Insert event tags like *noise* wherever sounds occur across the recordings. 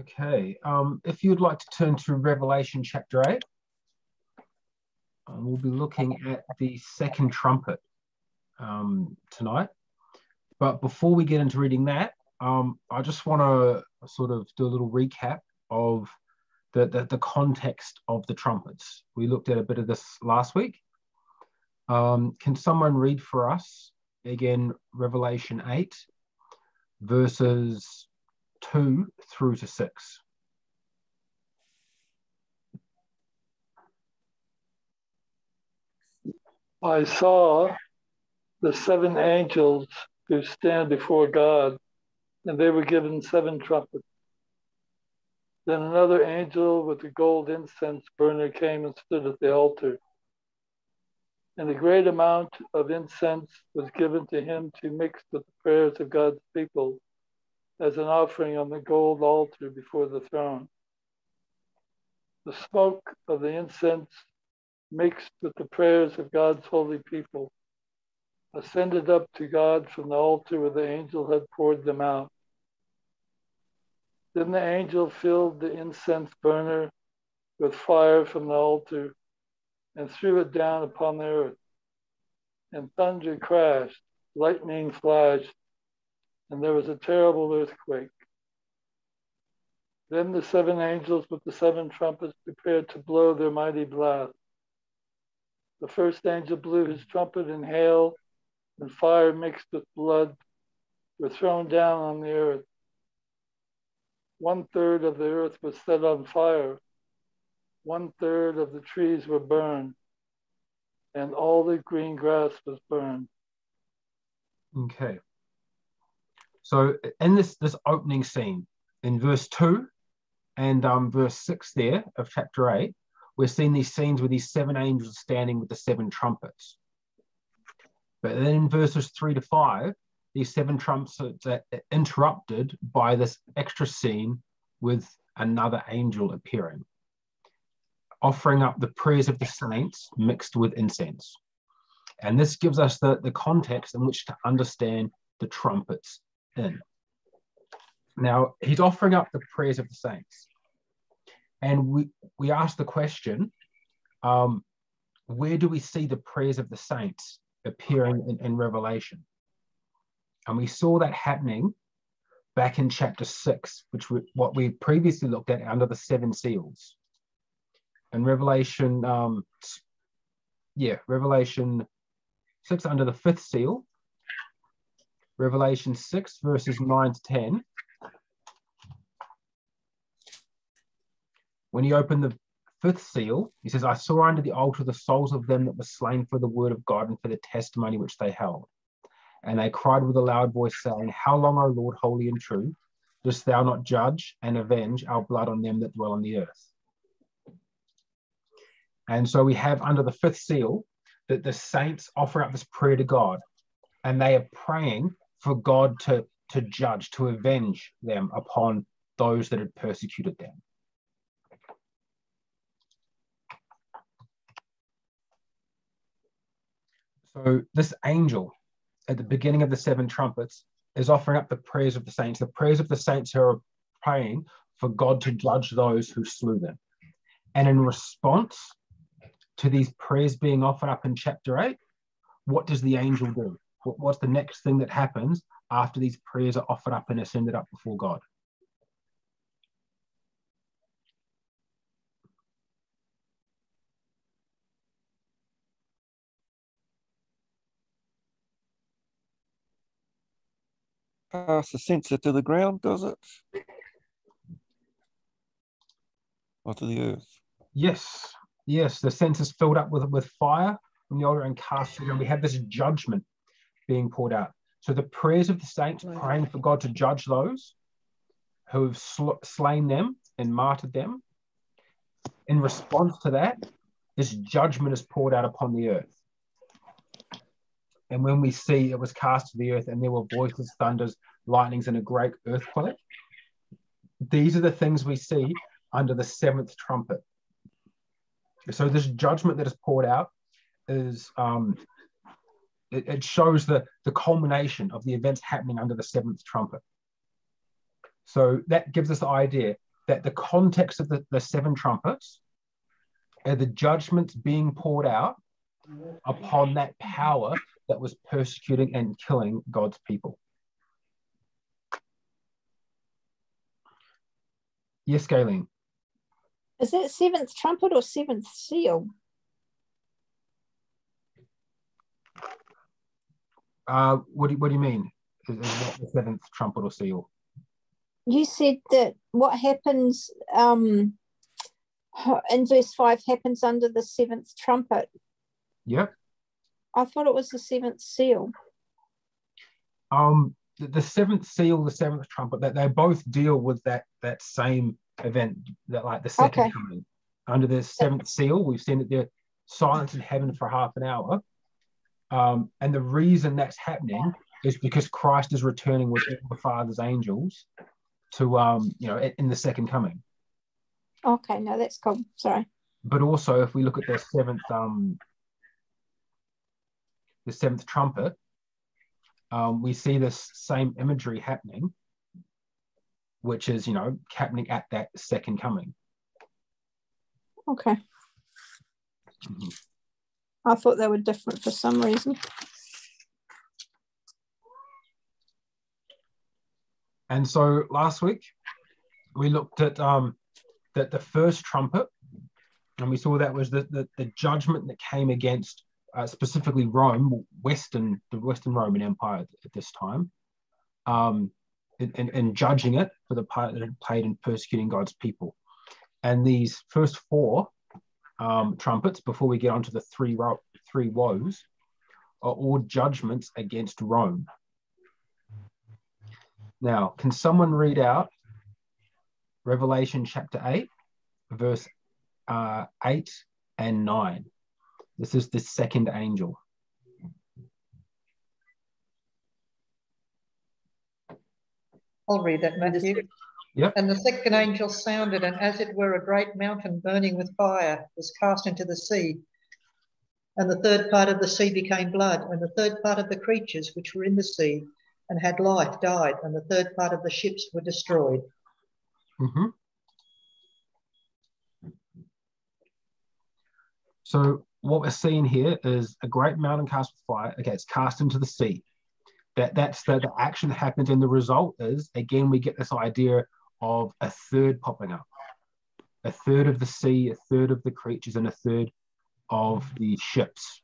Okay, um, if you'd like to turn to Revelation chapter 8, um, we'll be looking at the second trumpet um, tonight. But before we get into reading that, um, I just want to sort of do a little recap of the, the, the, context of the trumpets. We looked at a bit of this last week. Um, can someone read for us again Revelation 8, verses 2 through to 6? I saw the seven angels who stand before God, and they were given seven trumpets. Then another angel with a gold incense burner came and stood at the altar. And a great amount of incense was given to him to mix with the prayers of God's people as an offering on the gold altar before the throne. The smoke of the incense mixed with the prayers of God's holy people ascended up to God from the altar where the angel had poured them out. Then the angel filled the incense burner with fire from the altar and threw it down upon the earth. And thunder crashed, lightning flashed, and there was a terrible earthquake. Then the seven angels with the seven trumpets prepared to blow their mighty blast. The first angel blew his trumpet, and hail and fire mixed with blood were thrown down on the earth one third of the earth was set on fire, one third of the trees were burned, and all the green grass was burned. Okay. So in this this opening scene, in verse two and um, verse six there of chapter eight, we're seeing these scenes with these seven angels standing with the seven trumpets. But then in verses three to five, these seven trumpets are interrupted by this extra scene with another angel appearing, offering up the prayers of the saints mixed with incense. And this gives us the, the context in which to understand the trumpets in. Now, he's offering up the prayers of the saints. And we, we ask the question um, where do we see the prayers of the saints appearing in, in Revelation? And we saw that happening back in chapter six, which we, what we previously looked at under the seven seals. And Revelation, um, yeah, Revelation six under the fifth seal, Revelation six verses nine to ten. When he opened the fifth seal, he says, I saw under the altar the souls of them that were slain for the word of God and for the testimony which they held. And they cried with a loud voice, saying, How long, O Lord, holy and true, dost thou not judge and avenge our blood on them that dwell on the earth? And so we have under the fifth seal that the saints offer up this prayer to God, and they are praying for God to, to judge, to avenge them upon those that had persecuted them. So this angel at the beginning of the seven trumpets is offering up the prayers of the saints, the prayers of the saints who are praying for God to judge those who slew them. And in response to these prayers being offered up in chapter 8, what does the angel do? What's the next thing that happens after these prayers are offered up and ascended up before God? pass the censer to the ground, does it? Or to the earth? Yes, yes. The censer's filled up with, with fire from the altar and cast it, and we have this judgment being poured out. So the prayers of the saints praying for God to judge those who have sl- slain them and martyred them. In response to that, this judgment is poured out upon the earth. And when we see it was cast to the earth and there were voices, thunders, lightnings, and a great earthquake, these are the things we see under the seventh trumpet. So this judgment that is poured out is um, it, it shows the, the culmination of the events happening under the seventh trumpet. So that gives us the idea that the context of the, the seven trumpets are the judgments being poured out upon that power that was persecuting and killing God's people. Yes, Galen. Is that seventh trumpet or seventh seal? Uh, what do you, what do you mean? Is, is what the seventh trumpet or seal? You said that what happens um, in verse five happens under the seventh trumpet. Yep. I thought it was the seventh seal. Um, the, the seventh seal, the seventh trumpet, that they both deal with that that same event, that like the second Okay. coming. Under the seventh seal, we've seen that they're silent in heaven for half an hour. Um, and the reason that's happening is because Christ is returning with the Father's angels to um, you know, in, the second coming. Okay, no, that's cool. Sorry. But also, if we look at the seventh, um, the seventh trumpet, um, we see this same imagery happening, which is you know happening at that second coming. Okay. Mhm. I thought they were different for some reason. And so last week we looked at um, that the first trumpet, and we saw that was the, the, the judgment that came against uh, specifically Rome, Western the Western Roman Empire at this time, um, and, in, in judging it for the part that it played in persecuting God's people. And these first four um, trumpets, before we get onto the three ro- three woes, are all judgments against Rome. Now, can someone read out Revelation chapter 8, verse uh, 8 and 9? This is the second angel. I'll read that, Matthew. Yep. And the second angel sounded, and as it were, a great mountain burning with fire was cast into the sea. And the third part of the sea became blood, and the third part of the creatures which were in the sea and had life died, and the third part of the ships were destroyed. Mhm. So what we're seeing here is a great mountain cast with fire. Okay, it's cast into the sea. That that's the, the action that happens, and the result is again we get this idea of a third popping up, a third of the sea, a third of the creatures, and a third of the ships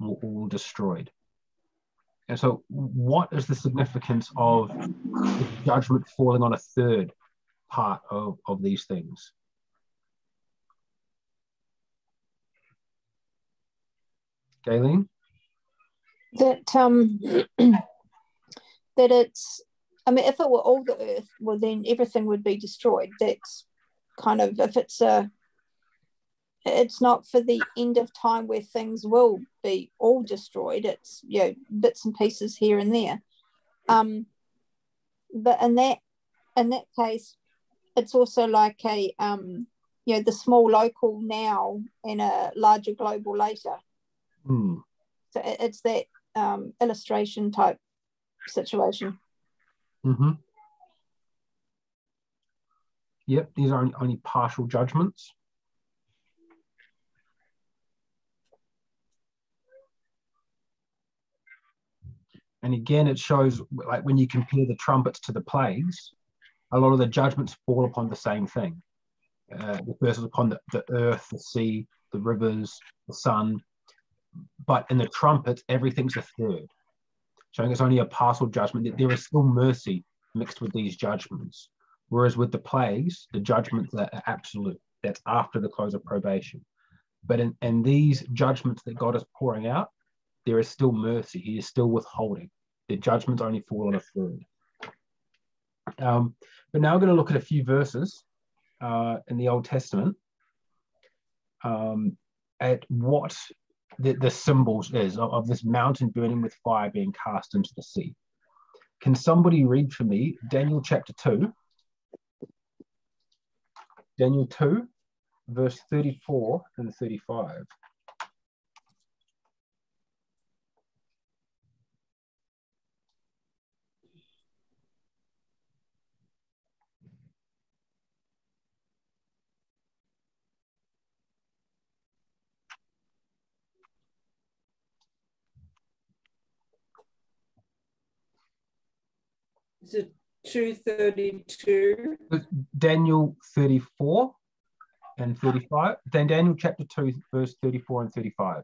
were all destroyed. And so, what is the significance of the judgment falling on a third part of, of these things? Galen? That um *clears throat* that it's I mean if it were all the earth, well then everything would be destroyed. That's kind of if it's a it's not for the end of time where things will be all destroyed. It's you know bits and pieces here and there. Um but in that in that case it's also like a um you know the small local now and a larger global later. Hmm. So it- it's that um, illustration type situation. Mm-hmm. Yep, these are only, partial judgments. And again, it shows like when you compare the trumpets to the plagues, a lot of the judgments fall upon the same thing. Uh, the first is upon the, the earth, the sea, the rivers, the sun. But in the trumpets, everything's a third, showing it's only a partial judgment. that There is still mercy mixed with these judgments. Whereas with the plagues, the judgments are absolute. That's after the close of probation. But in, in these judgments that God is pouring out, there is still mercy. He is still withholding. The judgments only fall on a third. Um, but now we're going to look at a few verses uh, in the Old Testament um, at what the, the symbols is of, of this mountain burning with fire being cast into the sea. Can somebody read for me Daniel chapter 2? Daniel 2, verse 34 and 35. Is it 232? Daniel 34 and 35. Then Daniel chapter 2, verse 34 and 35.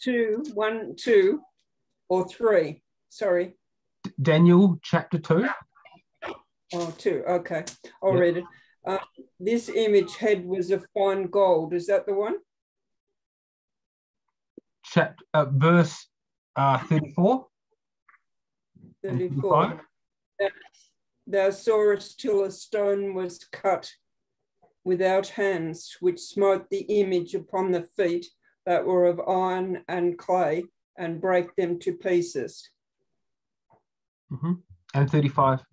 Two, one, two, or three. Sorry. Daniel chapter 2. Oh, two. Okay. I'll Yep. read it. Uh, this image head was of fine gold. Is that the one? Chapter, uh, verse uh, 34. And 34. Thou sawest till a stone was cut without hands, which smote the image upon the feet that were of iron and clay, and brake them to pieces. Mhm. And 35.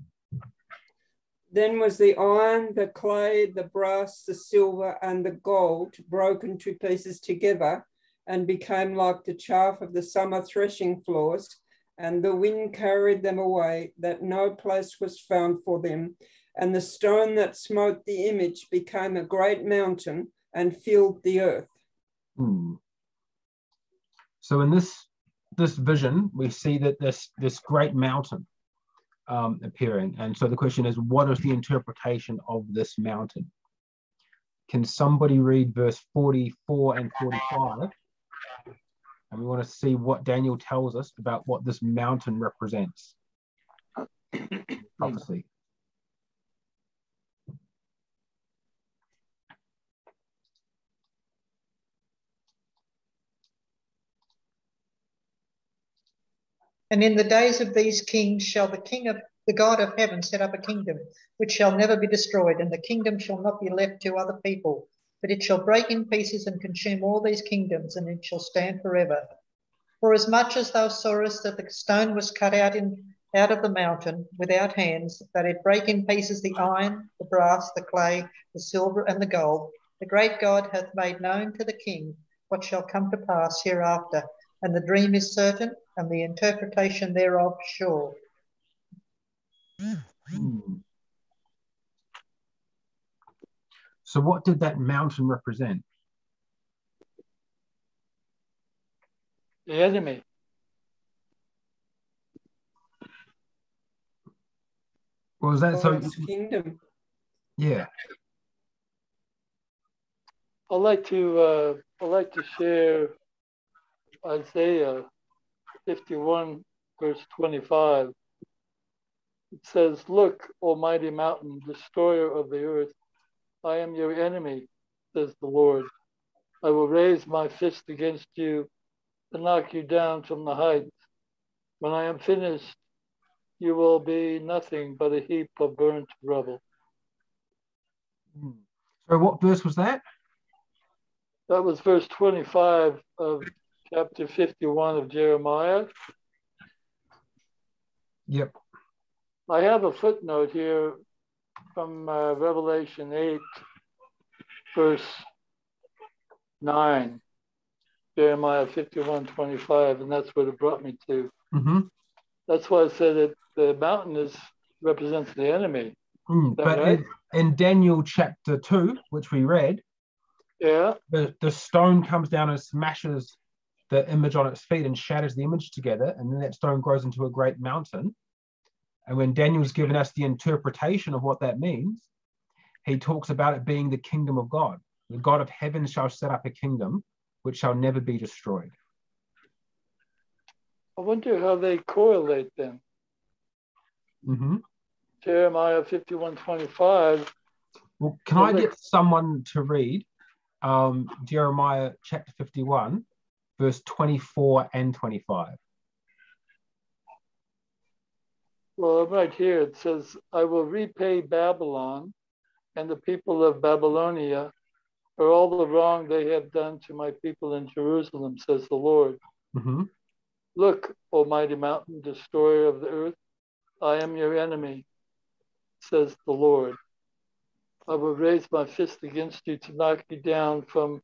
Then was the iron, the clay, the brass, the silver, and the gold broken to pieces together, and became like the chaff of the summer threshing floors. And the wind carried them away, that no place was found for them. And the stone that smote the image became a great mountain and filled the earth. Hmm. So in this this vision, we see that this this great mountain um, appearing, and so the question is, what is the interpretation of this mountain? Can somebody read verse forty-four and forty-five? And we want to see what Daniel tells us about what this mountain represents. *clears throat* Prophecy. And in the days of these kings shall the king of the God of heaven set up a kingdom which shall never be destroyed, and the kingdom shall not be left to other people, but it shall break in pieces and consume all these kingdoms, and it shall stand forever. For as much as thou sawest that the stone was cut out in out of the mountain without hands, that it break in pieces the iron, the brass, the clay, the silver, and the gold, the great God hath made known to the king what shall come to pass hereafter, and the dream is certain, and the interpretation thereof sure. Hmm. So what did that mountain represent? The enemy. Or was that so? Kingdom. Yeah. I'd like to uh, I'd like to share Isaiah 51 verse 25. It says, "Look, Almighty Mountain, destroyer of the earth, I am your enemy," says the Lord. I will raise my fist against you and knock you down from the heights. When I am finished, you will be nothing but a heap of burnt rubble. Hmm. So what verse was that? That was verse 25 of chapter 51 of Jeremiah. Yep. I have a footnote here from uh, Revelation 8, verse 9, Jeremiah 51 25, and that's what it brought me to. hmm That's why I said that the mountain is represents the enemy. Mm, but right? in, in Daniel chapter 2, which we read, Yeah, the, the stone comes down and smashes the image on its feet and shatters the image together, and then that stone grows into a great mountain. And when Daniel's given us the interpretation of what that means, he talks about it being the kingdom of God. The God of heaven shall set up a kingdom which shall never be destroyed. I wonder how they correlate then. hmm Jeremiah 51 25. Well, can I get someone to read um, Jeremiah chapter 51, verse 24 and 25? Well, right here it says, I will repay Babylon and the people of Babylonia for all the wrong they have done to my people in Jerusalem, says the Lord. hmm Look, Almighty Mountain, destroyer of the earth, I am your enemy, says the Lord. I will raise my fist against you to knock you down from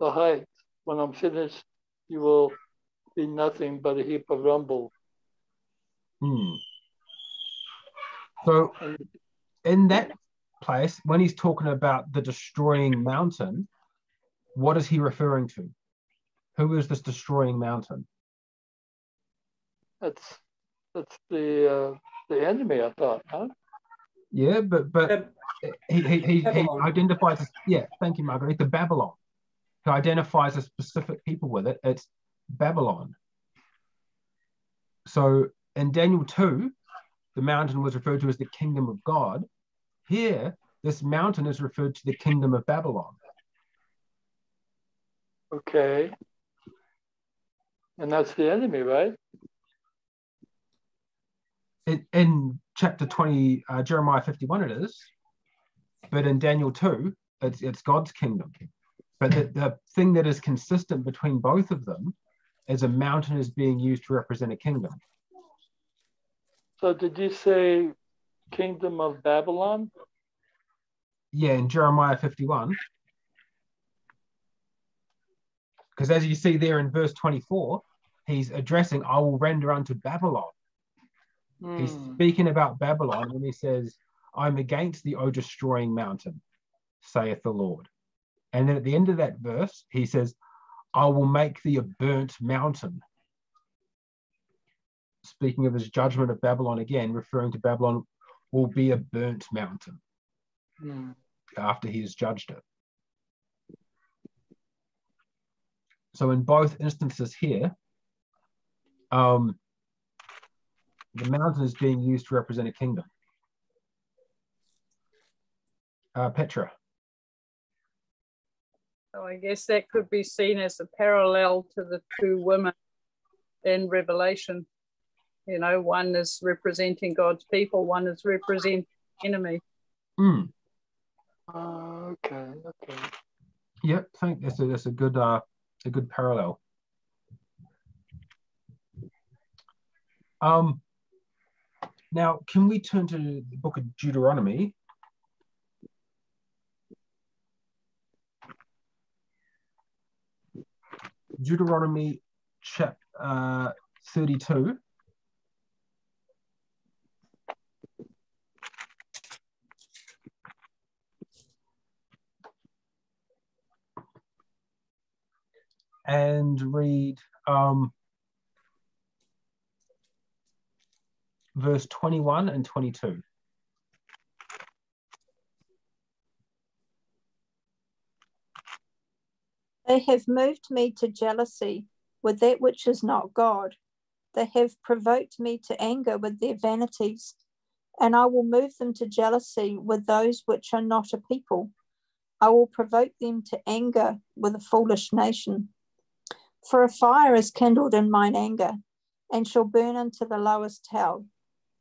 the heights. When I'm finished, you will be nothing but a heap of rumble. Hmm. So, in that place, when he's talking about the destroying mountain, what is he referring to? Who is this destroying mountain? It's that's the uh, the enemy, I thought, huh? Yeah, but but The- he he, he, he identifies as yeah, thank you, Margaret, the Babylon. He identifies a specific people with it. It's Babylon. So in Daniel 2, the mountain was referred to as the kingdom of God. Here, this mountain is referred to the kingdom of Babylon. Okay. And that's the enemy, right? In, in chapter 20, uh, Jeremiah 51, it is. But in Daniel 2, it's, it's God's kingdom. But the, the thing that is consistent between both of them is a mountain is being used to represent a kingdom. So did you say kingdom of Babylon? Yeah, in Jeremiah 51. Because as you see there in verse 24, he's addressing, I will render unto Babylon. He's Hmm. speaking about Babylon when he says, I'm against the O destroying mountain, saith the Lord. And then at the end of that verse, he says, I will make thee a burnt mountain. Speaking of his judgment of Babylon again, referring to Babylon will be a burnt mountain Hmm. after he has judged it. So in both instances here, um, the mountain is being used to represent a kingdom. Uh, Petra. So I guess that could be seen as a parallel to the two women in Revelation. You know, one is representing God's people, one is representing enemy. Mm, okay, okay. yep, I think that's a, that's a good uh, a good parallel. Um, now, can we turn to the book of Deuteronomy? Deuteronomy chapter uh, 32. And read um, verse 21 and 22. They have moved me to jealousy with that which is not God. They have provoked me to anger with their vanities, and I will move them to jealousy with those which are not a people. I will provoke them to anger with a foolish nation. For a fire is kindled in mine anger, and shall burn unto the lowest hell,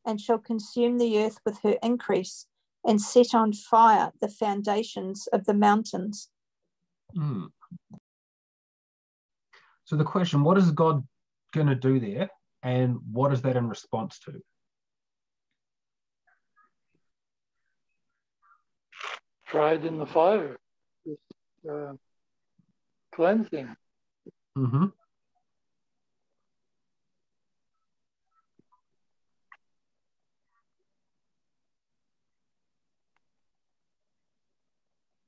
and shall consume the earth with her increase, and set on fire the foundations of the mountains. Hmm. So the question, what is God going to do there? And what is that in response to? Tried in the fire. Just, uh, cleansing. Hmm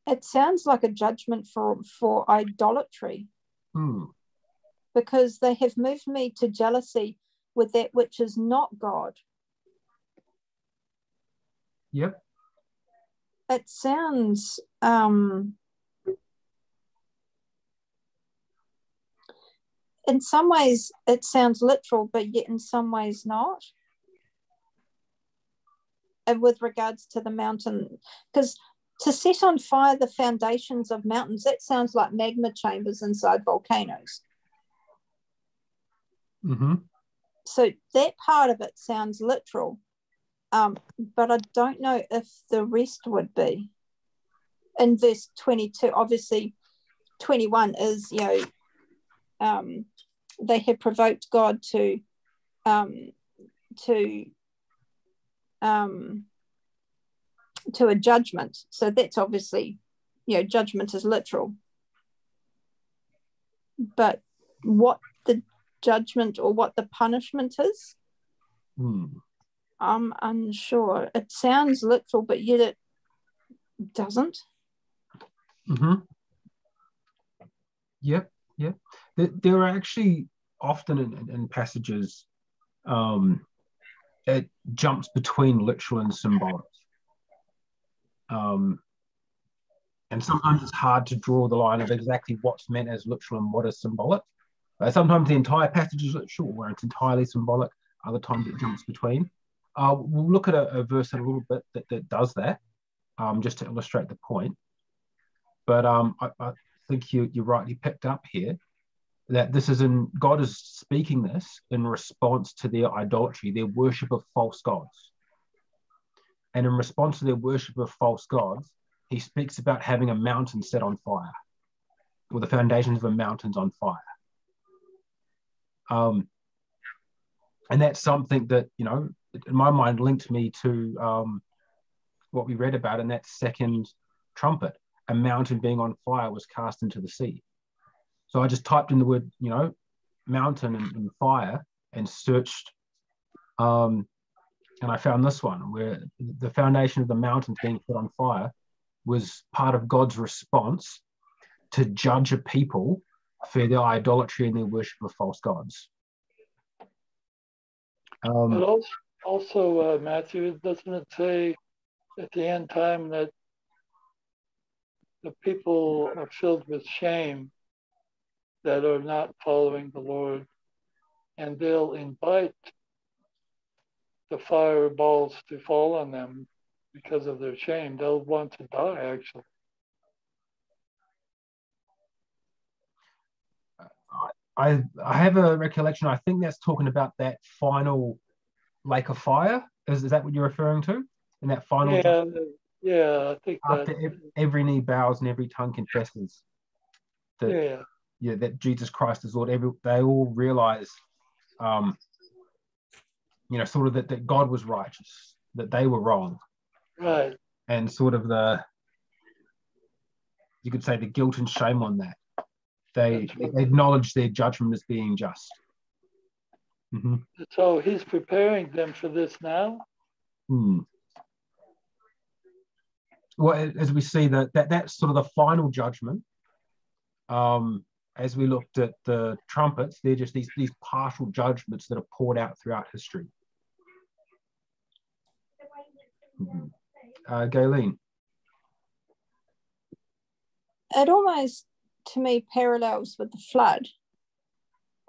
It sounds like a judgment for, for idolatry Hmm. because they have moved me to jealousy with that which is not God. Yep. It sounds um, in some ways it sounds literal, but yet in some ways not. And with regards to the mountain, because to set on fire the foundations of mountains, that sounds like magma chambers inside volcanoes. hmm so that part of it sounds literal um, but i don't know if the rest would be in verse 22 obviously 21 is you know um, they have provoked god to um, to um, to a judgment so that's obviously you know judgment is literal but what the judgment or what the punishment is Hmm. I'm unsure. It sounds literal, but yet it doesn't. Mm-hmm. Yep. Yep. There, are actually often in, in- passages um, it jumps between literal and symbolic. Um, and sometimes it's hard to draw the line of exactly what's meant as literal and what is symbolic. Sometimes the entire passage is literal, where it's entirely symbolic. Other times it jumps between. Uh, we'll look at a, a, verse in a little bit that, that does that, um, just to illustrate the point. But um, I, I, think you, you rightly picked up here that this is in God is speaking this in response to their idolatry, their worship of false gods. And in response to their worship of false gods, he speaks about having a mountain set on fire, or the foundations of a mountain's on fire. Um, and that's something that, you know, in my mind linked me to um, what we read about in that second trumpet. A mountain being on fire was cast into the sea. So I just typed in the word, you know, mountain and, and fire and searched. Um, and I found this one where the foundation of the mountains being put on fire was part of God's response to judge a people for their idolatry and their worship of false gods. Um, but also, also uh, Matthew, doesn't it say at the end time that the people are filled with shame that are not following the Lord, and they'll invite the fireballs to fall on them because of their shame. They'll want to die, actually. I I have a recollection. I think that's talking about that final lake of fire. Is, is that what you're referring to? In that final. Yeah, yeah. I think after that, every knee bows and every tongue confesses. That, yeah yeah, that Jesus Christ is Lord. Every they all realize, um, you know, sort of that, that God was righteous, that they were wrong, right, and sort of the you could say the guilt and shame on that. They, they acknowledge their judgment as being just. Mm-hmm. So he's preparing them for this now. Hmm. Well, as we see that that that's sort of the final judgment. Um, as we looked at the trumpets, they're just these, these partial judgments that are poured out throughout history. Mm-hmm. Uh. It almost, to me, parallels with the flood.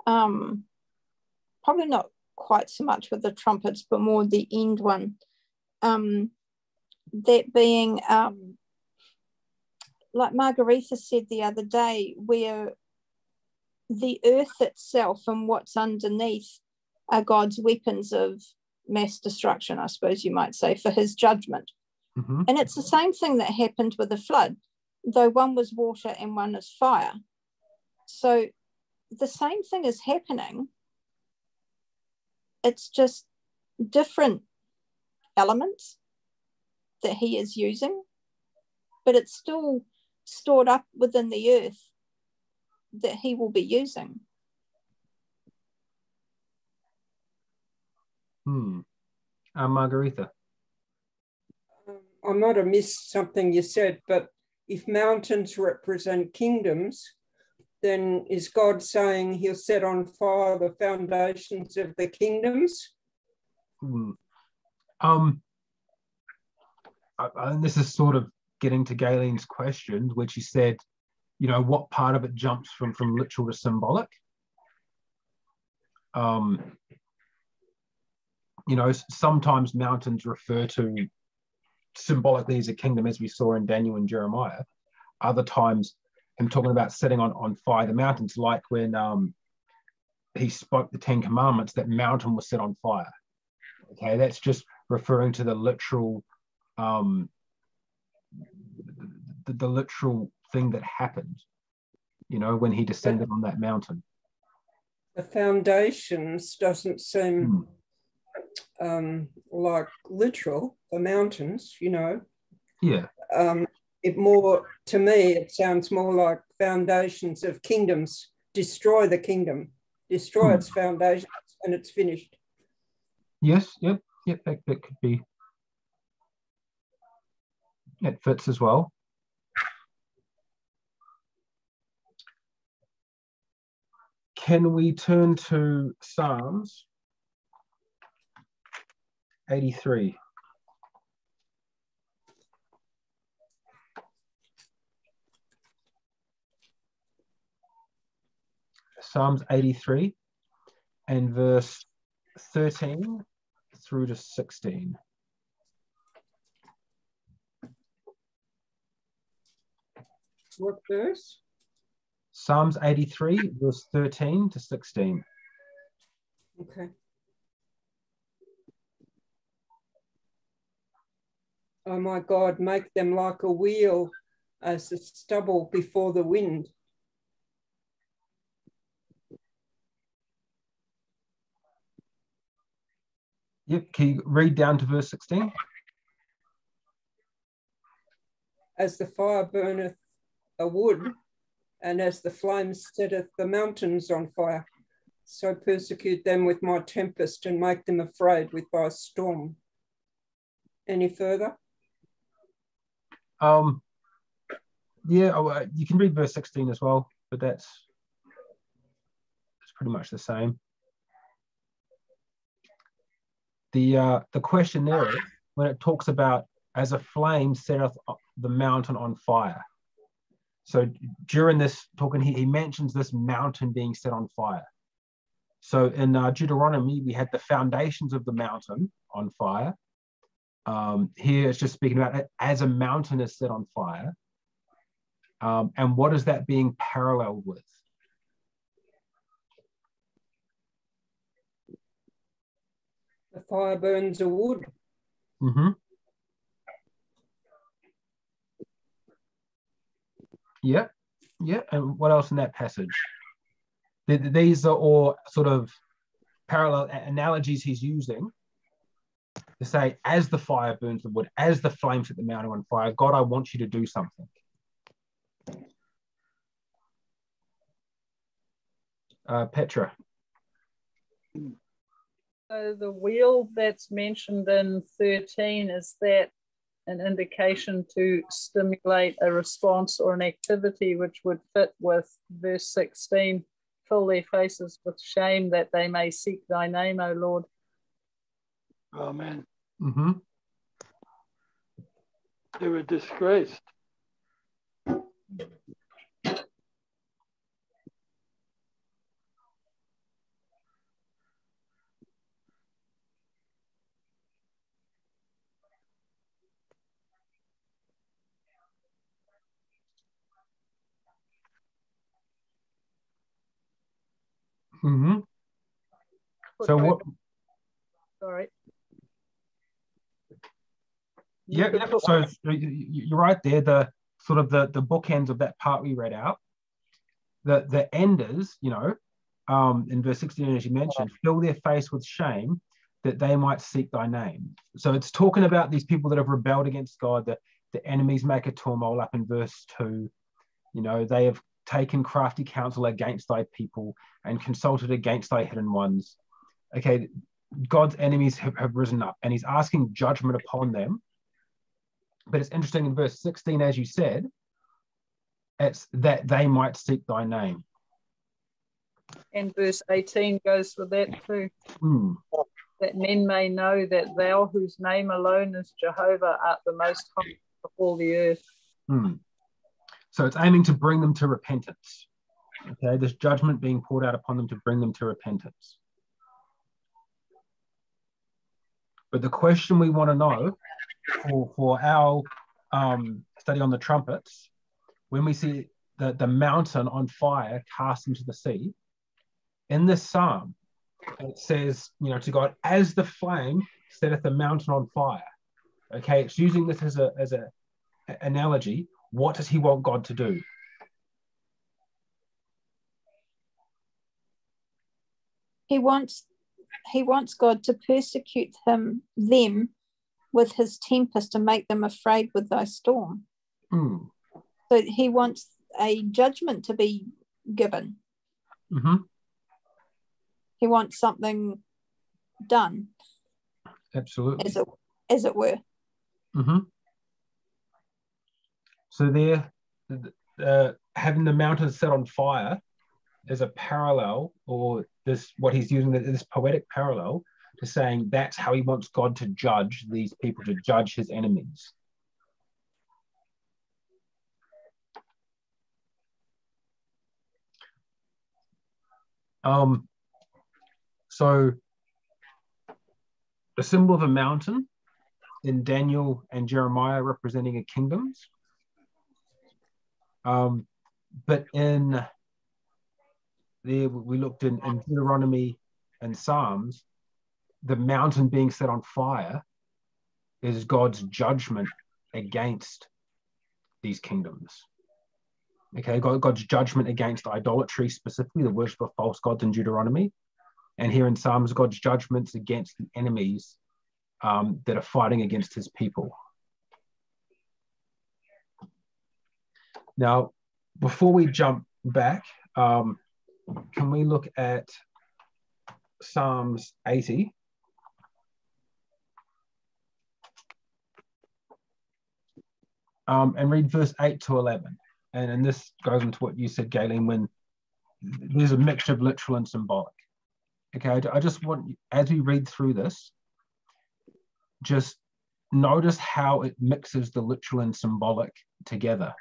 Um, probably not quite so much with the trumpets, but more the end one. Um, that being, um, like Margaretha said the other day, where the earth itself and what's underneath are God's weapons of mass destruction, I suppose you might say, for his judgment. Mm-hmm. And it's the same thing that happened with the flood, though one was water and one is fire. So the same thing is happening. It's just different elements that he is using, but it's still stored up within the earth that he will be using. Hmm. Uh, Margaretha. Um, I might have missed something you said, but if mountains represent kingdoms, then is God saying he'll set on fire the foundations of the kingdoms? Hmm. Um, and this is sort of getting to Galen's question, which he said, you know, what part of it jumps from, from literal to symbolic. Um, you know, sometimes mountains refer to symbolically as a kingdom, as we saw in Daniel and Jeremiah. Other times, him talking about setting on, on fire the mountains, like when um, he spoke the Ten Commandments, that mountain was set on fire. Okay, that's just referring to the literal, um, the, the literal thing that happened, you know, when he descended on that mountain. The foundations doesn't seem hmm. um, like literal, the mountains, you know. Yeah. Um, it more, to me, it sounds more like foundations of kingdoms destroy the kingdom, destroy hmm. its foundations, and it's finished. Yes, yep, yep, that, that could be. It fits as well. Can we turn to Psalms 83. Psalms 83 and verse 13 through to 16. What verse? Psalms 83, verse 13 to 16. Okay. Oh my God, make them like a wheel as the stubble before the wind. Yep, can you read down to verse 16? As the fire burneth a wood, and as the flame setteth the mountains on fire, so persecute them with my tempest and make them afraid with thy storm. Any further? Um, yeah, oh, uh, you can read verse 16 as well, but that's, that's pretty much the same. The, uh, the question there when it talks about as a flame setteth the mountain on fire. So during this talking, he, he mentions this mountain being set on fire. So in uh, Deuteronomy, we had the foundations of the mountain on fire. Um, here it's just speaking about it as a mountain is set on fire. Um, and what is that being paralleled with? The fire burns a wood. Mm-hmm. Yeah, yeah. And what else in that passage? These are all sort of parallel analogies he's using to say, as the fire burns the wood, as the flames set the mountain on fire, God, I want you to do something. Uh, Petra. So the wheel that's mentioned in 13 is that an indication to stimulate a response or an activity which would fit with verse 16 fill their faces with shame that they may seek thy name, O Lord. Amen. Mm-hmm. They were disgraced. Mm-hmm. So what? Sorry. Yeah, yeah, so you're right there. The sort of the the bookends of that part we read out. The the enders, you know, um, in verse 16, as you mentioned, fill their face with shame that they might seek thy name. So it's talking about these people that have rebelled against God, that the enemies make a turmoil up in verse 2. You know, they have taken crafty counsel against thy people and consulted against thy hidden ones. Okay, God's enemies have, have risen up and he's asking judgment upon them. But it's interesting in verse 16, as you said, it's that they might seek thy name. And verse 18 goes with that too. Hmm. That men may know that thou, whose name alone is Jehovah, art the most high of all the earth. Hmm. So it's aiming to bring them to repentance. Okay, this judgment being poured out upon them to bring them to repentance. But the question we want to know for, for our um, study on the trumpets, when we see the, the mountain on fire cast into the sea, in this psalm, it says, you know, to God, as the flame setteth the mountain on fire. Okay, it's using this as a as a analogy what does he want God to do? He wants he wants God to persecute him them with his tempest and make them afraid with thy storm. Mm. So he wants a judgment to be given. Mm-hmm. He wants something done. Absolutely. As it as it were. Mm-hmm. So there, uh, having the mountain set on fire is a parallel, or this what he's using this poetic parallel to saying that's how he wants God to judge these people, to judge his enemies. Um, so the symbol of a mountain in Daniel and Jeremiah representing a kingdoms. Um, but in there we looked in, in Deuteronomy and Psalms, the mountain being set on fire is God's judgment against these kingdoms. Okay, God, God's judgment against idolatry, specifically the worship of false gods in Deuteronomy. And here in Psalms, God's judgments against the enemies um, that are fighting against his people. Now, before we jump back, um, can we look at Psalms 80? Um, and read verse 8 to 11. And, and this goes into what you said, Galen, when there's a mixture of literal and symbolic. Okay, I, I just want, as we read through this, just notice how it mixes the literal and symbolic together.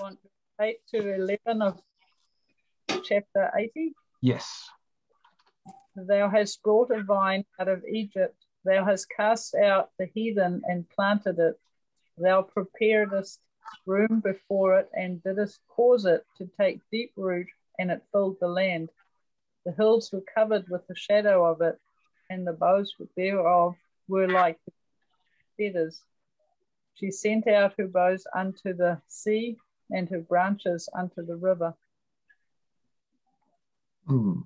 Want 8 to 11 of chapter 80? Yes. Thou hast brought a vine out of Egypt. Thou hast cast out the heathen and planted it. Thou preparedst room before it and didst cause it to take deep root, and it filled the land. The hills were covered with the shadow of it, and the boughs thereof were like feathers. She sent out her bows unto the sea, and her branches unto the river. Hmm.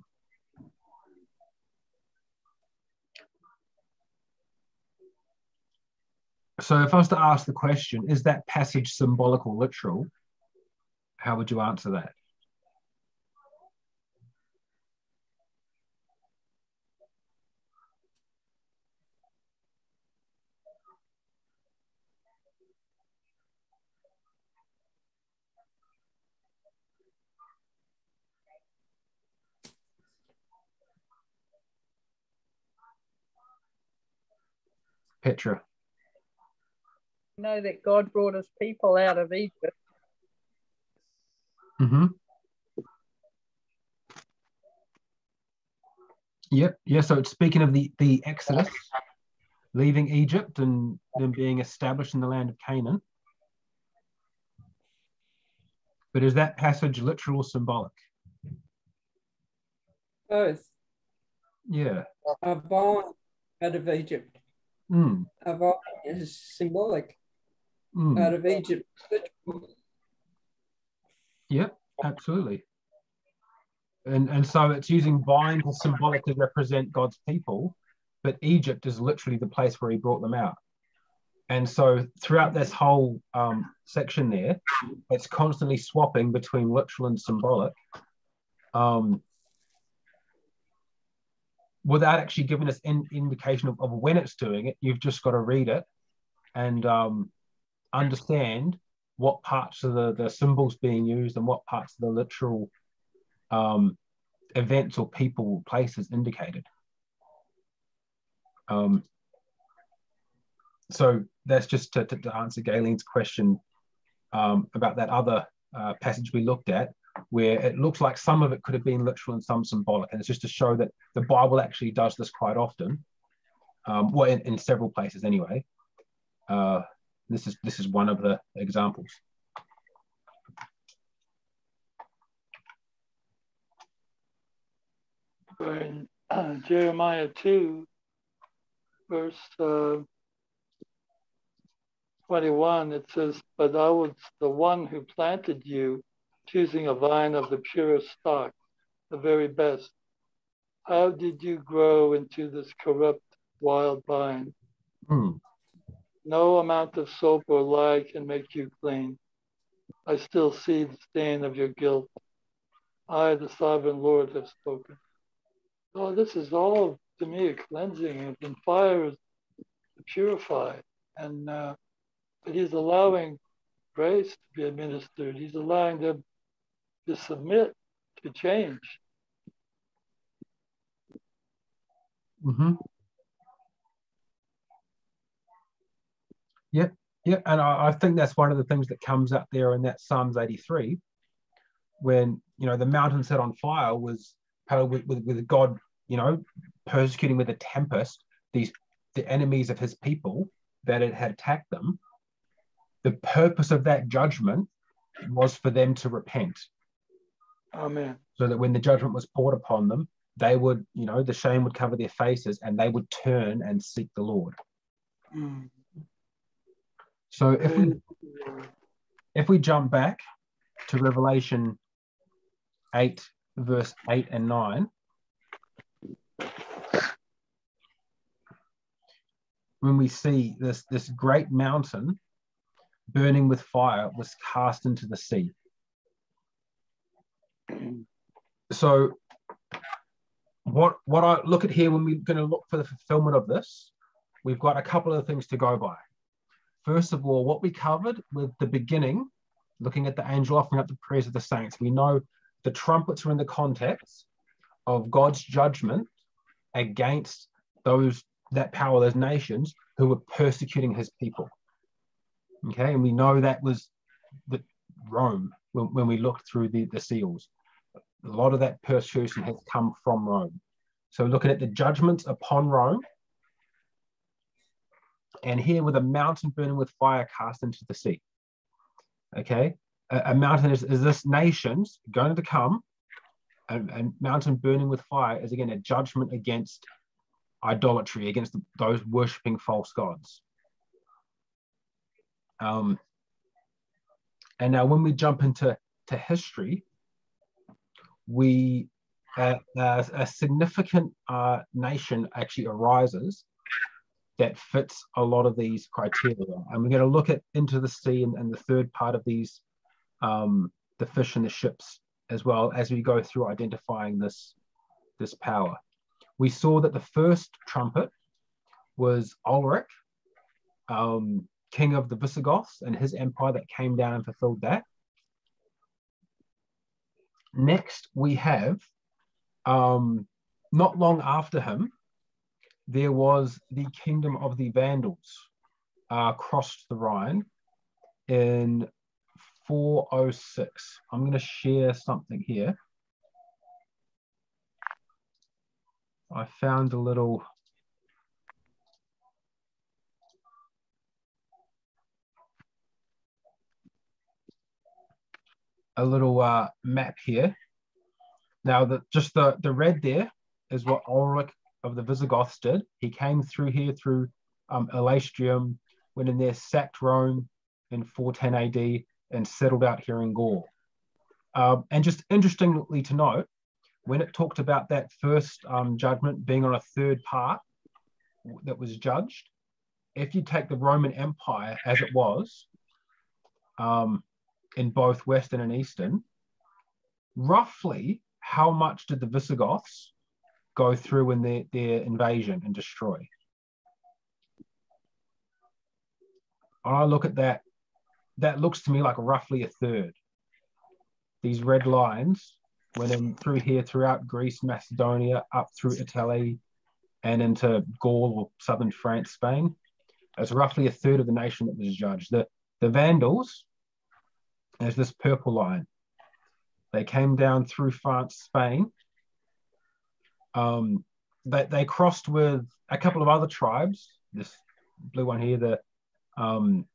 So if I was to ask the question, is that passage symbolic or literal? How would you answer that? Petra know that God brought his people out of Egypt. Mm-hmm. Yep. Yeah. So it's speaking of the the Exodus, leaving Egypt and then being established in the land of Canaan. But is that passage literal or symbolic? Both. Yeah. A bond out of Egypt. Mm. A bond is symbolic Mm. out of Egypt. Yep, absolutely. And and so it's using vine to symbolically represent God's people, but Egypt is literally the place where He brought them out. And so throughout this whole um, section there, it's constantly swapping between literal and symbolic, um, without actually giving us an indication of, of when it's doing it. You've just got to read it and um, understand what parts of the, the symbols being used and what parts of the literal um, events or people places indicated. Um, so that's just to, to, to answer Galen's question um, about that other uh, passage we looked at, where it looks like some of it could have been literal and some symbolic. And it's just to show that the Bible actually does this quite often, um, well, in, in several places anyway. Uh, this is this is one of the examples. In uh, Jeremiah 2, verse uh, 21, it says, But I was the one who planted you, choosing a vine of the purest stock, the very best. How did you grow into this corrupt wild vine? Hmm. No amount of soap or lye can make you clean. I still see the stain of your guilt. I, the sovereign Lord, have spoken. Oh, this is all to me a cleansing, and fire is to purify. And uh, but He's allowing grace to be administered. He's allowing them to submit to change. Mm-hmm. Yeah, yeah, and I, I think that's one of the things that comes up there in that Psalms 83, when you know the mountain set on fire was with, with, with God, you know, persecuting with a tempest these the enemies of his people that it had attacked them. The purpose of that judgment was for them to repent. Amen. So that when the judgment was poured upon them, they would, you know, the shame would cover their faces and they would turn and seek the Lord. Mm. So if we if we jump back to Revelation 8, verse 8 and 9, when we see this, this great mountain burning with fire was cast into the sea. So what what I look at here when we're going to look for the fulfillment of this, we've got a couple of things to go by. First of all, what we covered with the beginning, looking at the angel offering up the prayers of the saints, we know the trumpets are in the context of God's judgment against those that power, those nations who were persecuting his people. Okay, and we know that was the Rome when, when we looked through the, the seals. A lot of that persecution has come from Rome. So looking at the judgments upon Rome, and here with a mountain burning with fire cast into the sea. Okay, a, a mountain is, is this nation's going to come, and, and mountain burning with fire is again a judgment against idolatry, against those worshipping false gods. Um, and now, when we jump into to history, we uh, uh, a significant uh, nation actually arises that fits a lot of these criteria, and we're going to look at into the sea and, and the third part of these, um, the fish and the ships, as well as we go through identifying this this power we saw that the first trumpet was Alaric, um, king of the Visigoths, and his empire that came down and fulfilled that. Next, we have, um, not long after him, there was the kingdom of the Vandals uh, crossed the Rhine in 406. I'm going to share something here. I found a little a little uh, map here. Now, the, just the, the red there is what Alaric of the Visigoths did. He came through here through um, Elastrium, went in there, sacked Rome in 410 AD, and settled out here in Gaul. Um, and just interestingly to note, when it talked about that first um, judgment being on a third part that was judged, if you take the Roman Empire as it was um, in both Western and Eastern, roughly how much did the Visigoths go through in their, their invasion and destroy? I look at that, that looks to me like roughly a third. These red lines went in through here, throughout Greece, Macedonia, up through Italy, and into Gaul or southern France, Spain. It's roughly a third of the nation that was judged. The, the Vandals, there's this purple line. They came down through France, Spain. Um, they, they crossed with a couple of other tribes. This blue one here, the um,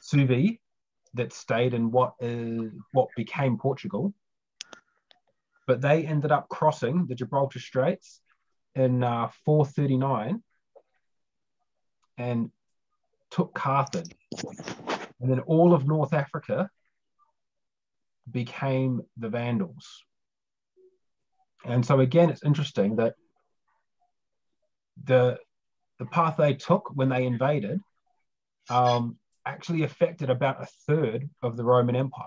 Suevi, that stayed in what is what became Portugal but they ended up crossing the Gibraltar Straits in uh, 439 and took Carthage. And then all of North Africa became the Vandals. And so again, it's interesting that the the path they took when they invaded um, actually affected about a third of the Roman Empire.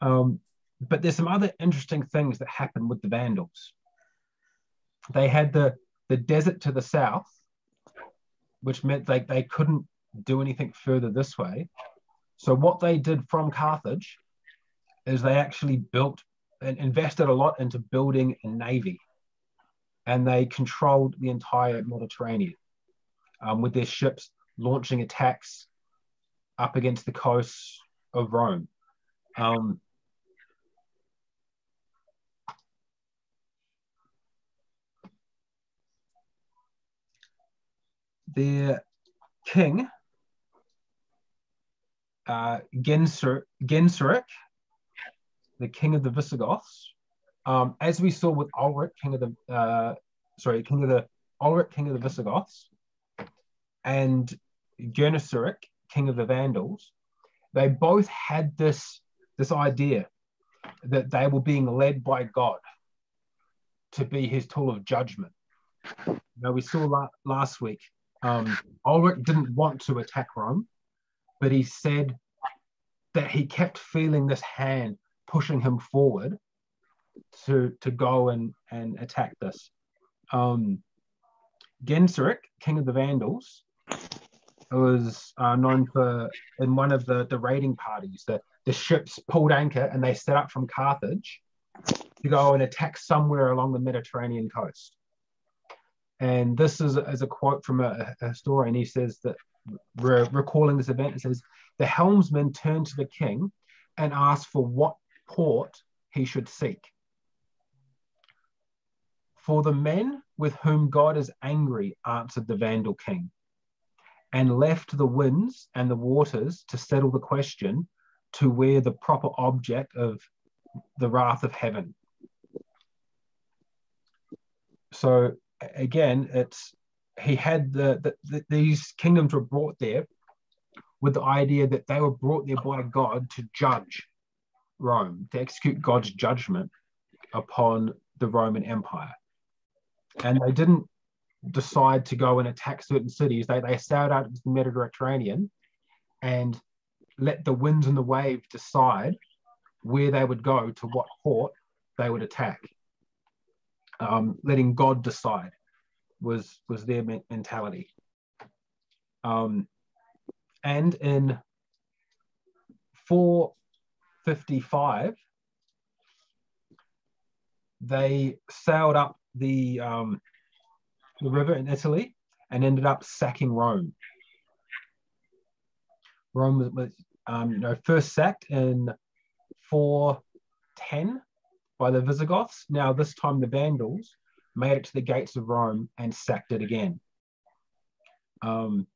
Um, but there's some other interesting things that happened with the Vandals. They had the, the desert to the south, which meant they, they couldn't do anything further this way. So what they did from Carthage is they actually built and invested a lot into building a navy, and they controlled the entire Mediterranean um, with their ships launching attacks up against the coasts of Rome. Um, their king, uh, Genseric, the king of the Visigoths, um, as we saw with Alaric, king of the uh, sorry, king of the Alaric, king of the Visigoths, and Genseric, king of the Vandals, they both had this this idea that they were being led by God to be His tool of judgment. Now we saw la- last week um, Alaric didn't want to attack Rome, but he said that he kept feeling this hand pushing him forward to, to go and, and attack this. Um, Genseric, king of the Vandals, was uh, known for in one of the, the raiding parties that the ships pulled anchor and they set up from Carthage to go and attack somewhere along the Mediterranean coast. And this is, is a quote from a, a historian. He says that, re- recalling this event, it says, The helmsman turned to the king and asked for what port he should seek. For the men with whom God is angry, answered the Vandal king, and left the winds and the waters to settle the question to where the proper object of the wrath of heaven. So again, it's he had the, the, the, these kingdoms were brought there with the idea that they were brought there by God to judge Rome, to execute God's judgment upon the Roman Empire. And they didn't decide to go and attack certain cities. They, they sailed out into the Mediterranean and let the winds and the waves decide where they would go, to what port they would attack um, letting God decide was was their mentality. Um, and in 455, they sailed up the um, the river in Italy and ended up sacking Rome. Rome was, was um, you know, first sacked in 410 by the Visigoths. Now, this time the Vandals made it to the gates of Rome and sacked it again. Um,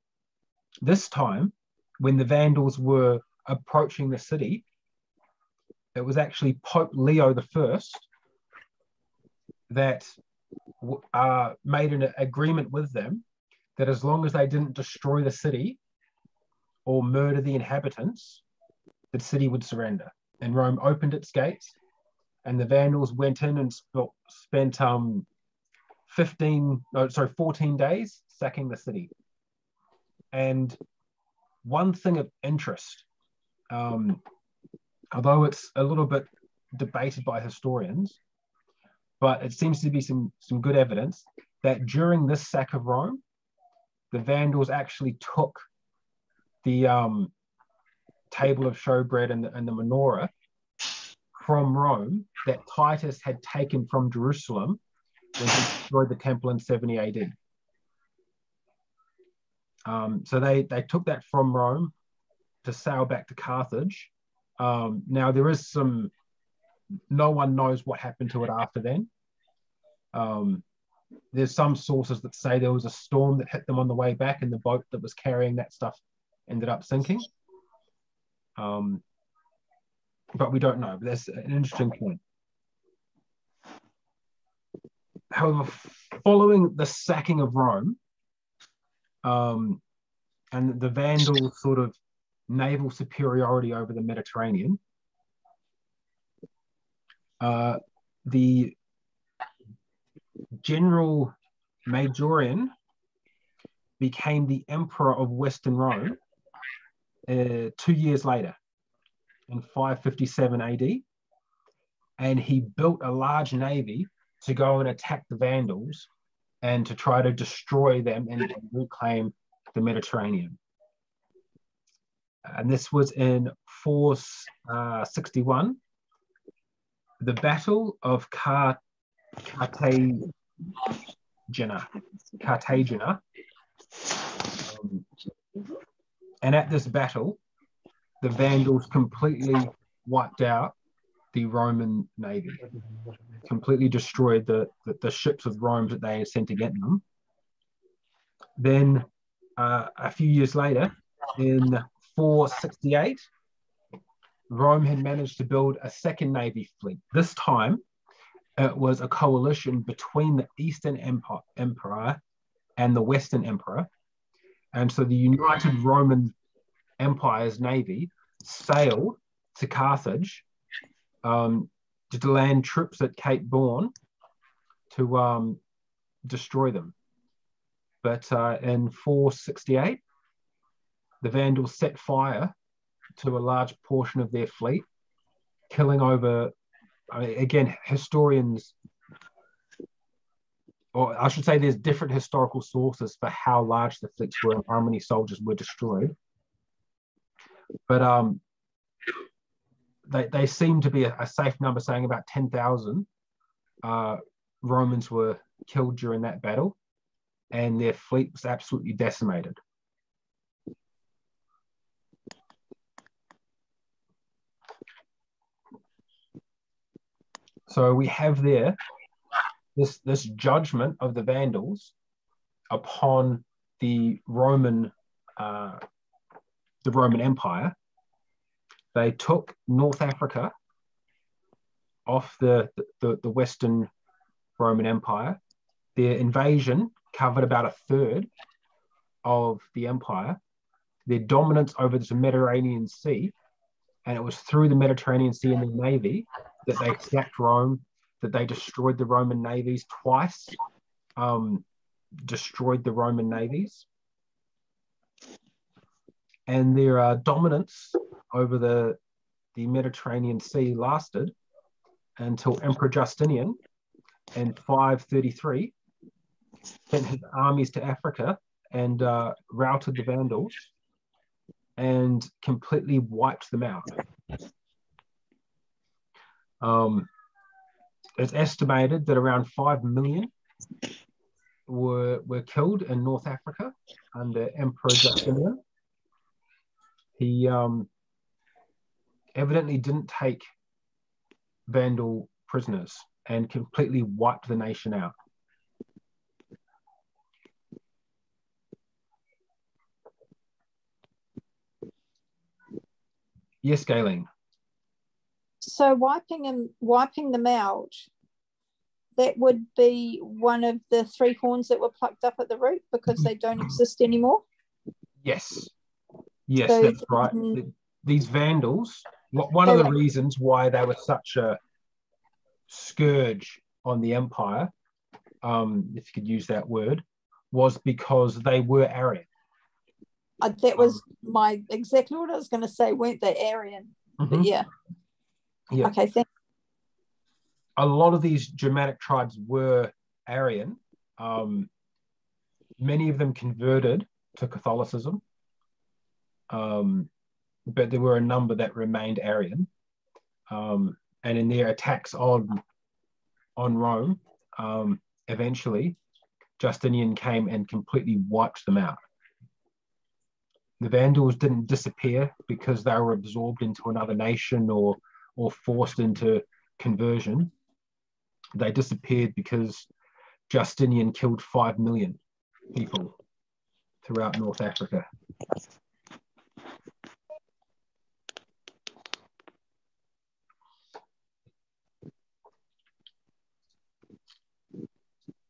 this time, when the Vandals were approaching the city, it was actually Pope Leo I that uh, made an agreement with them that as long as they didn't destroy the city or murder the inhabitants, the city would surrender. And Rome opened its gates and the Vandals went in and sp- spent um, 15, no, sorry, 14 days sacking the city. And one thing of interest, um, although it's a little bit debated by historians, but it seems to be some, some good evidence that during this sack of Rome, the Vandals actually took the um, table of showbread and the, and the menorah from Rome that Titus had taken from Jerusalem when he destroyed the temple in 70 AD. Um, so they, they took that from Rome to sail back to Carthage. Um, now, there is some, no one knows what happened to it after then. Um, there's some sources that say there was a storm that hit them on the way back, and the boat that was carrying that stuff ended up sinking. Um, but we don't know. But that's an interesting point. However, following the sacking of Rome um, and the Vandal sort of naval superiority over the Mediterranean, uh, the General Majorian became the emperor of Western Rome uh, two years later in 557 AD, and he built a large navy to go and attack the Vandals and to try to destroy them and reclaim the Mediterranean. and this was in 461, the Battle of Car- Cartagena. Cartagena. Um, and at this battle, the Vandals completely wiped out the Roman navy, completely destroyed the, the, the ships of Rome that they had sent against them. Then, uh, a few years later, in 468, Rome had managed to build a second navy fleet. This time, it was a coalition between the Eastern Empire, Emperor and the Western Emperor. And so the United Roman Empire's navy sailed to Carthage um, to land troops at Cape Bon to um, destroy them. But uh, in 468, the Vandals set fire to a large portion of their fleet, killing over, I mean, again, historians, or I should say, there's different historical sources for how large the fleets were and how many soldiers were destroyed. But um, they, they seem to be a, a safe number, saying about 10,000 uh, Romans were killed during that battle, and their fleet was absolutely decimated. So we have there this, this judgment of the Vandals upon the Roman uh, the Roman Empire. They took North Africa off the, the, the Western Roman Empire. Their invasion covered about a third of the empire. Their dominance over the Mediterranean Sea, and it was through the Mediterranean Sea and the Navy that they sacked Rome, that they destroyed the Roman navies twice, um, destroyed the Roman navies. And their uh, dominance over the, the Mediterranean Sea lasted until Emperor Justinian in 533 sent his armies to Africa and uh, routed the Vandals and completely wiped them out. Um, it's estimated that around 5 million were, were killed in North Africa under Emperor Justinian. He um, evidently didn't take Vandal prisoners and completely wiped the nation out. Yes, Galen so wiping them wiping them out that would be one of the three horns that were plucked up at the root because they don't exist anymore? Yes. Yes So that's right. these vandals one of the reasons why they were such a scourge on the empire um, if you could use that word was because they were arian uh, that was my exactly what i was going to say weren't they arian but Mhm. yeah Yeah. okay thank a lot of these Germanic tribes were Arian. Um, many of them converted to Catholicism, um, but there were a number that remained Arian. Um, and in their attacks on on Rome, um, eventually Justinian came and completely wiped them out. The Vandals didn't disappear because they were absorbed into another nation or or forced into conversion. They disappeared because Justinian killed 5 million people throughout North Africa.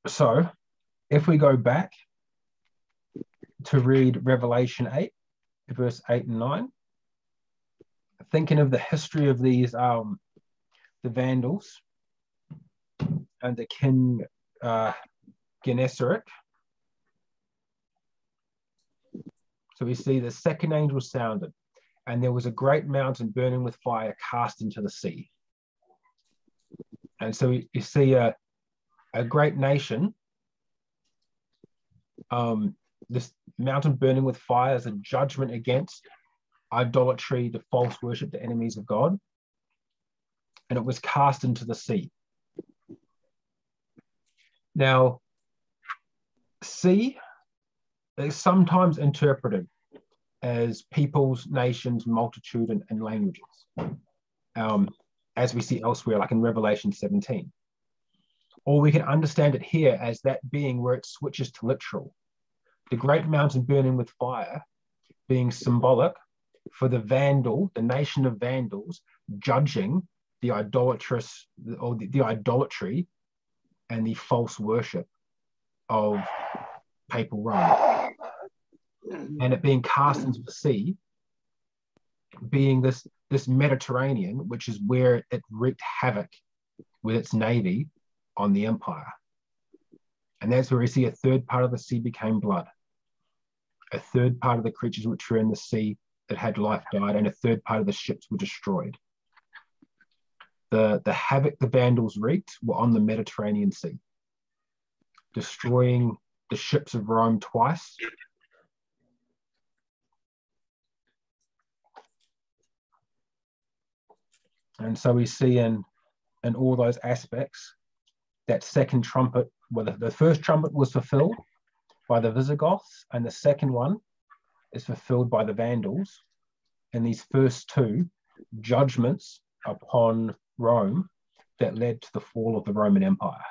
So, if we go back to read Revelation 8, verse 8 and 9, thinking of the history of these um, the Vandals under King uh, Genseric. So we see the second angel sounded, and there was a great mountain burning with fire cast into the sea. And so you, see a, a great nation, um, this mountain burning with fire as a judgment against idolatry, the false worship, the enemies of God, and it was cast into the sea. Now, sea is sometimes interpreted as peoples, nations, multitude, and, and languages, um, as we see elsewhere, like in Revelation 17. Or we can understand it here as that being where it switches to literal. The great mountain burning with fire being symbolic for the Vandal, the nation of Vandals, judging the idolatrous or the, the idolatry and the false worship of papal Rome. And it being cast into the sea, being this, this Mediterranean, which is where it wreaked havoc with its navy on the empire. And that's where we see a third part of the sea became blood. A third part of the creatures which were in the sea that had life died, and a third part of the ships were destroyed. The, the havoc the Vandals wreaked were on the Mediterranean Sea, destroying the ships of Rome twice. And so we see in, in all those aspects that second trumpet, well, the, the first trumpet was fulfilled by the Visigoths, and the second one is fulfilled by the Vandals. And these first two judgments upon Rome that led to the fall of the Roman Empire.